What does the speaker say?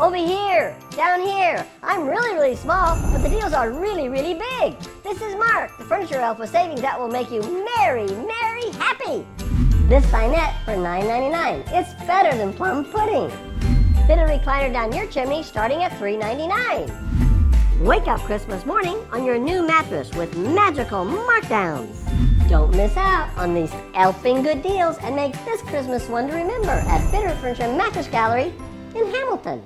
Over here, down here. I'm really, really small, but the deals are really, really big. This is Mark, the furniture elf with savings that will make you merry, merry, happy. This dinette for $9.99. It's better than plum pudding. Fit a recliner down your chimney starting at $3.99. Wake up Christmas morning on your new mattress with magical markdowns. Don't miss out on these elfing good deals and make this Christmas one to remember at Bitterroot Furniture Mattress Gallery in Hamilton.